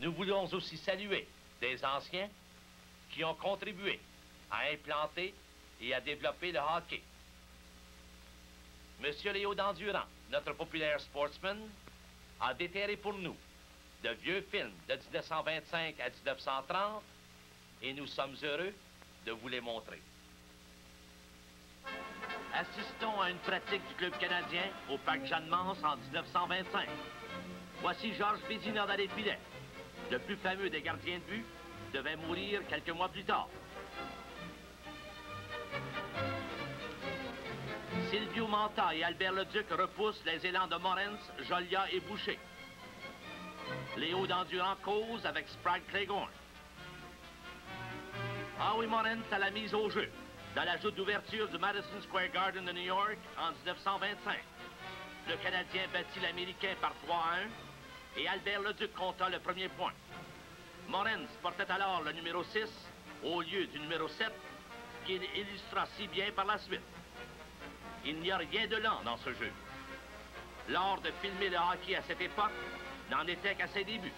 Nous voulons aussi saluer des anciens qui ont contribué à implanter et à développer le hockey. Monsieur Léo Dandurand, notre populaire sportsman, a déterré pour nous de vieux films de 1925 à 1930 et nous sommes heureux de vous les montrer. Assistons à une pratique du club canadien au parc Jeanne-Mance en 1925. Voici Georges Vézina dans les. Le plus fameux des gardiens de but devait mourir quelques mois plus tard. Silvio Manta et Albert Leduc repoussent les élans de Morens, Jolia et Boucher. Léo d'Endurant cause avec Sprague Claiborne. Howie Morens à la mise au jeu dans la joute d'ouverture du Madison Square Garden de New York en 1925. Le Canadien battit l'Américain par 3 à 1 et Albert Leduc compta le premier point. Morens portait alors le numéro 6 au lieu du numéro 7 qu'il illustra si bien par la suite. Il n'y a rien de lent dans ce jeu. L'art de filmer le hockey à cette époque n'en était qu'à ses débuts.